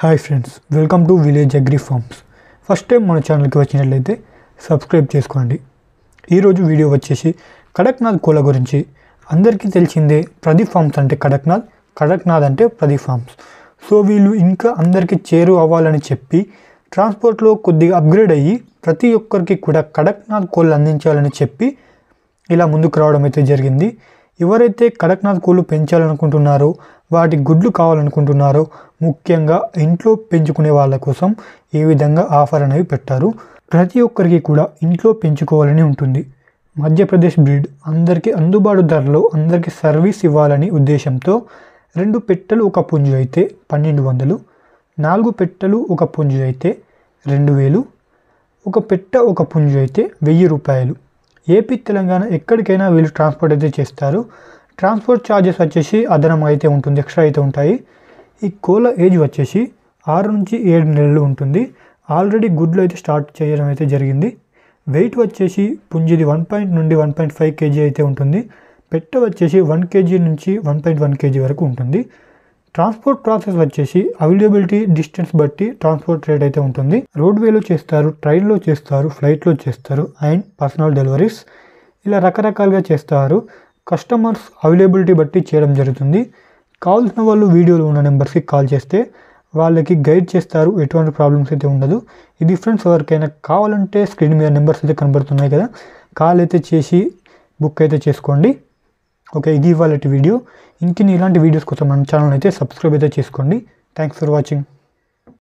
Hi friends welcome to village agri farms first time మన ఛానల్కి వచ్చినట్లయితే సబ్స్క్రైబ్ చేసుకోండి. ఈరోజు వీడియో వచ్చేసి కడక్నాథ్ కోళ్ళ గురించి. అందరికీ తెలిసిందే ప్రదీప్ ఫార్మ్స్ అంటే కడక్నాథ్ కడక్నాథ్ అంటే ప్రదీప్ ఫార్మ్స్ సో వీళ్ళు ఇంకా అందరికీ చేరు అవ్వాలని చెప్పి ట్రాన్స్పోర్ట్లో కొద్దిగా అప్గ్రేడ్ అయ్యి ప్రతి ఒక్కరికి కూడా కడక్నాథ్ కోళ్ళు అందించాలని చెప్పి ఇలా ముందుకు రావడం అయితే జరిగింది. ఎవరైతే కడక్నాథ్ కోళ్ళు పెంచాలనుకుంటున్నారో వాటి గుడ్లు కావాలనుకుంటున్నారో ముఖ్యంగా ఇంట్లో పెంచుకునే వాళ్ళ కోసం ఈ విధంగా ఆఫర్ అనేవి పెట్టారు. ప్రతి ఒక్కరికి కూడా ఇంట్లో పెంచుకోవాలని ఉంటుంది. మధ్యప్రదేశ్ బ్రీడ్ అందరికీ అందుబాటు ధరలో అందరికీ సర్వీస్ ఇవ్వాలని ఉద్దేశంతో రెండు పెట్టెలు ఒక పుంజు అయితే పన్నెండు వందలు నాలుగు పెట్టెలు ఒక పుంజు అయితే రెండు వేలు ఒక పెట్ట ఒక పుంజు అయితే వెయ్యి రూపాయలు. ఏపీ తెలంగాణ ఎక్కడికైనా వీళ్ళు ట్రాన్స్పోర్ట్ అయితే చేస్తారు. ట్రాన్స్పోర్ట్ ఛార్జెస్ వచ్చేసి అదనం అయితే ఉంటుంది ఎక్స్ట్రా అయితే ఉంటాయి. ఈ కోళ్ళ ఏజ్ వచ్చేసి ఆరు నుంచి ఏడు నెలలు ఉంటుంది. ఆల్రెడీ గుడ్లు అయితే స్టార్ట్ చేయడం అయితే జరిగింది. వెయిట్ వచ్చేసి పుంజిది వన్ పాయింట్ నుండి వన్ పాయింట్ ఫైవ్ కేజీ అయితే ఉంటుంది. పెట్ట వచ్చేసి వన్ కేజీ నుంచి వన్ పాయింట్ వన్ కేజీ వరకు ఉంటుంది. ట్రాన్స్పోర్ట్ ప్రాసెస్ వచ్చేసి అవైలబిలిటీ డిస్టెన్స్ బట్టి ట్రాన్స్పోర్ట్ రేట్ అయితే ఉంటుంది. రోడ్వేలో చేస్తారు ట్రైన్లో చేస్తారు ఫ్లైట్లో చేస్తారు అండ్ పర్సనల్ డెలివరీస్. ఇలా రకరకాలుగా చేస్తారు. కస్టమర్స్ అవైలబిలిటీ బట్టి చేయడం జరుగుతుంది. కావాల్సిన వాళ్ళు వీడియోలో ఉన్న నెంబర్స్కి కాల్ చేస్తే వాళ్ళకి గైడ్ చేస్తారు. ఎటువంటి ప్రాబ్లమ్స్ అయితే ఉండదు. ఇది ఫ్రెండ్స్ ఎవరికైనా కావాలంటే స్క్రీన్ మీద నెంబర్స్ అయితే కనబడుతున్నాయి కదా. కాల్ అయితే చేసి బుక్ అయితే చేసుకోండి. ఓకే ఇది ఇవాళ వీడియో. ఇంకిన్ని ఇలాంటి వీడియోస్ కోసం మన ఛానల్ అయితే సబ్స్క్రైబ్ అయితే చేసుకోండి. Thanks for watching